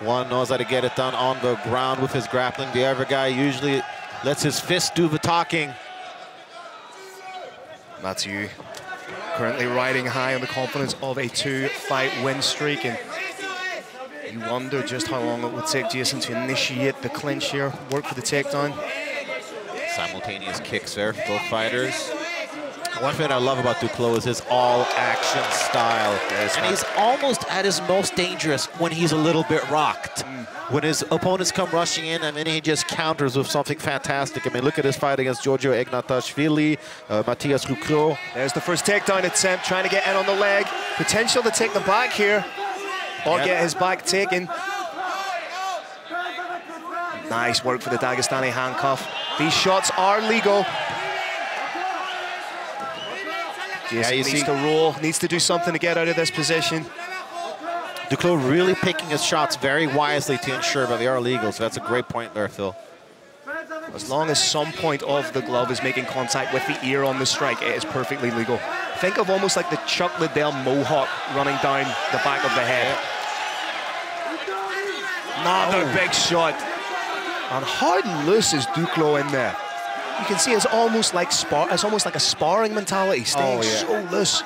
One knows how to get it done on the ground with his grappling. The other guy usually lets his fist do the talking. Matthieu currently riding high on the confidence of a two-fight win streak. And you wonder just how long it would take Jason to initiate the clinch here, work for the takedown. Simultaneous kicks there, both fighters. One thing I love about Duclos is his all-action style. Yes, and he's almost at his most dangerous when he's a little bit rocked. Mm. When his opponents come rushing in, I mean, he just counters with something fantastic. I mean, look at his fight against Giorgio Ignatashvili, uh, Matthias Duclos. There's the first takedown attempt, trying to get in on the leg. Potential to take the back here, or Yep. get his back taken. Nice work for the Dagestani handcuff. These shots are legal. Jason you needs see- to roll, needs to do something to get out of this position. Duclos really picking his shots very wisely to ensure that they are legal, so that's a great point there, Phil. As long as some point of the glove is making contact with the ear on the strike, it is perfectly legal. Think of almost like the Chuck Liddell mohawk running down the back of the head. Another oh. big shot. And how loose is Duclos in there? You can see it's almost like spar it's almost like a sparring mentality, oh, staying Oh, yeah. so loose.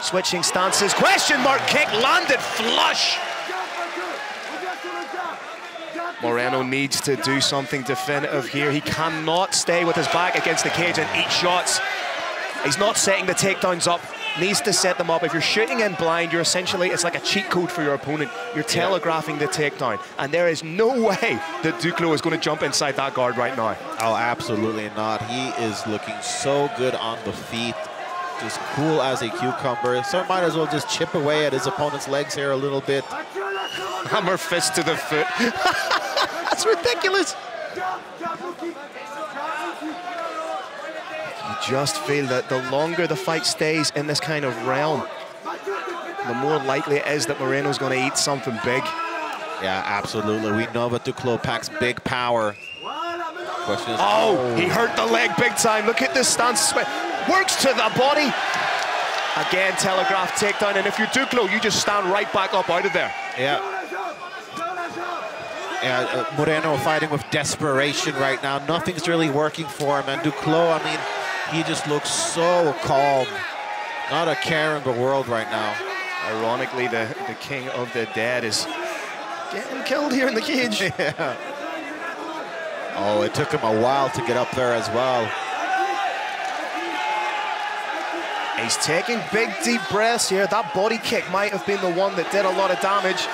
Switching stances. Question mark kick landed flush. Moreno needs to do something definitive here. He cannot stay with his back against the cage and eat shots. He's not setting the takedowns up. Needs to set them up. If you're shooting in blind, you're essentially, it's like a cheat code for your opponent. You're telegraphing the takedown. And there is no way that Duclos is going to jump inside that guard right now. Oh, absolutely not. He is looking so good on the feet. Just cool as a cucumber. So might as well just chip away at his opponent's legs here a little bit. Hammer fist to the foot. That's ridiculous. Just feel that the longer the fight stays in this kind of realm, the more likely it is that Moreno's going to eat something big. Yeah, absolutely. We know that Duclos packs big power. Question is, Oh, he hurt the leg big time. Look at this stance. Works to the body. Again, telegraph takedown. And if you're Duclos, you just stand right back up out of there. Yeah. Yeah, uh, Moreno fighting with desperation right now. Nothing's really working for him. And Duclos, I mean, he just looks so calm. Not a care in the world right now. Ironically, the, the king of the dead is getting killed here in the cage. yeah. Oh, it took him a while to get up there as well. He's taking big, deep breaths here. That body kick might have been the one that did a lot of damage.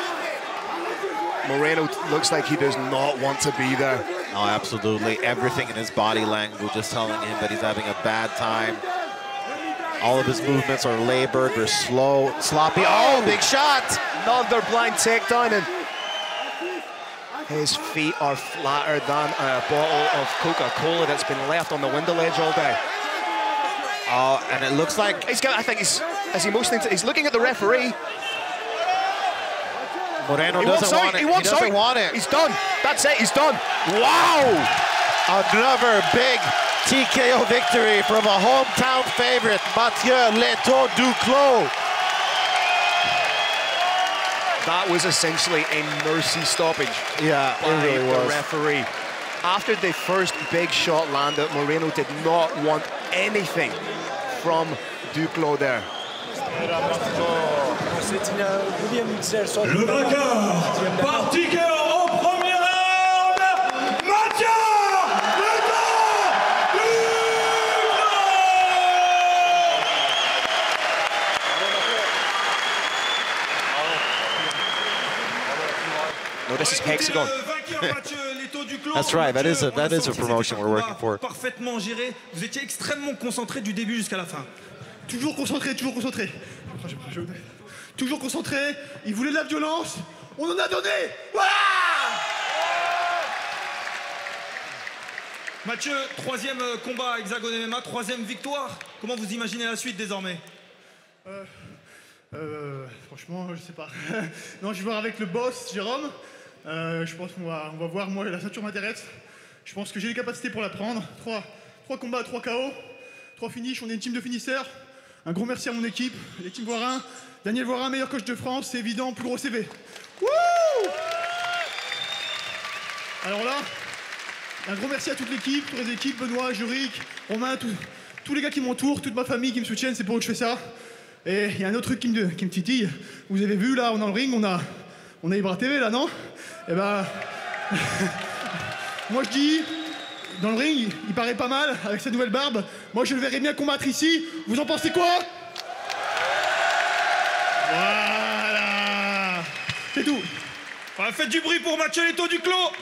Moreno looks like he does not want to be there. Oh, absolutely. Everything in his body language is telling him that he's having a bad time. All of his movements are labored, they're slow, sloppy. Oh, big shot! Another blind takedown, and his feet are flatter than a bottle of Coca-Cola that's been left on the window ledge all day. Oh, and it looks like He's got, I think he's, as he motioning, to, he's looking at the referee. Moreno He doesn't want it. he wants doesn't out. want it. He's done. That's it, he's done. Wow! Another big TKO victory from a hometown favorite, Matthieu Letho Duclos. That was essentially a mercy stoppage Yeah, by it really the was. referee. After the first big shot landed, Moreno did not want anything from Duclos there. Le vainqueur par TKO au premier round, Mathieu No, this is Hexagon. That's right, that is a- that is a promotion we're working for. Parfaitement géré. Vous étiez extrêmement concentré du début jusqu'à la fin. Toujours concentré, toujours concentré. Toujours concentré. Il voulait de la violence. On en a donné. Voilà Mathieu, troisième euh, combat Hexagone MMA, troisième victoire. Comment vous imaginez la suite désormais? Euh, franchement, je sais pas. non, je vais voir avec le boss, Jérôme. Euh, je pense qu'on va, on va voir. Moi, la ceinture m'intéresse. Je pense que j'ai les capacités pour la prendre. Trois, trois combats, trois KO, trois finishes. On est une team de finisseurs. Un gros merci à mon équipe, teams Voirin. Daniel Voirin, meilleur coach de France, c'est évident, plus gros CV. Wouh Alors là, un gros merci à toute l'équipe, toutes les équipes, Benoît, Juric, Romain, tous- les gars qui m'entourent, toute ma famille qui me soutiennent, c'est pour eux que je fais ça. Et il y a un autre truc qui me, qui titille. Vous avez vu là, on est dans le ring, on a, on a Ibra TV là, non? Eh ben, moi je dis, dans le ring, il, paraît pas mal avec sa nouvelle barbe. Moi je le verrais bien combattre ici. Vous en pensez quoi? Voilà C'est tout. Faites du bruit pour Machaletto du clos